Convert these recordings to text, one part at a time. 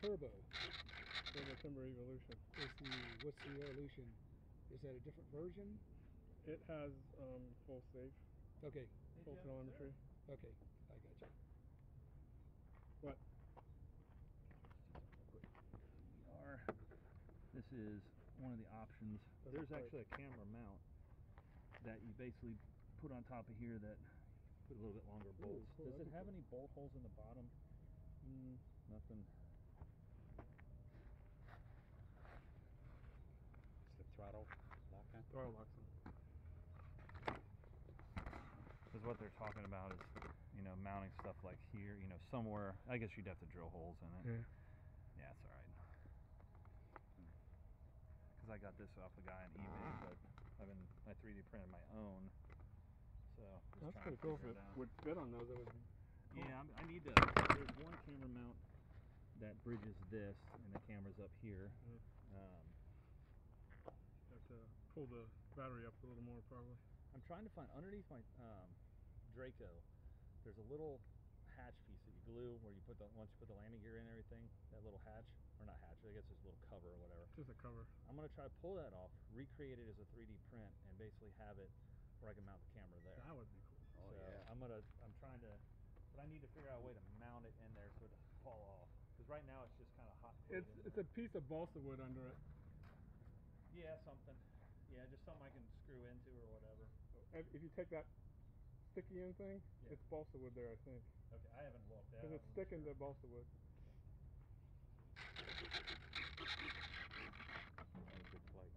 Turbo Turbo Timber Evolution. is the what's the evolution? Is that a different version? It has um, full safe, Okay, full telemetry. okay, I got you. What? are. This is one of the options. Doesn't There's quite- actually a camera mount that you basically put on top of here that put a little bit longer bolts. cool, Does that'd it have cool. any bolt holes in the bottom? Mm, nothing. It's the throttle lock locks. Because what they're talking about is, you know, mounting stuff like here, you know, somewhere. I guess you'd have to drill holes in it. Yeah. Yeah, it's all right. Because I got this off a guy on eBay, but I've been I 3D printed my own. So That's pretty cool If it, it would fit on those. Would cool. Yeah, I'm, I need to. There's one camera mount that bridges this, and the camera's up here. Mm. Um, have to pull the battery up a little more probably. I'm trying to find underneath my um, Draco. There's a little hatch piece that you glue where you put the once you put the landing gear in and everything. That little hatch, or not hatch. I guess it's a little cover or whatever. Just a cover. I'm gonna try to pull that off, recreate it as a 3D print, and basically have it where I can mount the camera there. That would be cool. Oh, so yeah. I'm gonna I'm trying to, but I need to figure out a way to mount it in there so it doesn't fall off. Because right now it's just kind of hot. It's glued in it's a piece of balsa wood under it. yeah something. Yeah, just something I can screw into or whatever. If, if you take that sticky end thing, Yeah. it's balsa wood there, I think. Okay, I haven't looked. Because it's sticking to balsa wood. That was a good flight.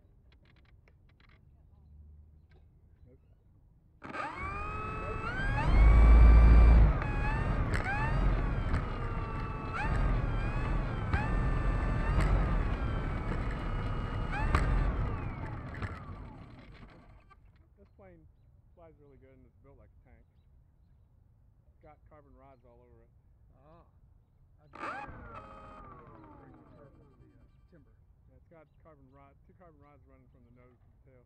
This plane flies really good and it's built like a tank. It's got carbon rods all over it. Ah. Brings the curve of the uh, timber. Yeah, it's got carbon rod, two carbon rods running from the nose to the tail.